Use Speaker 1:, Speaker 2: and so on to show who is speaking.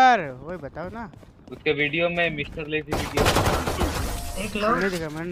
Speaker 1: यार वही बताओ ना।
Speaker 2: उसके वीडियो में मिस्टर लेजी वीडियो।
Speaker 3: एक लो
Speaker 1: नहीं देखा मैंने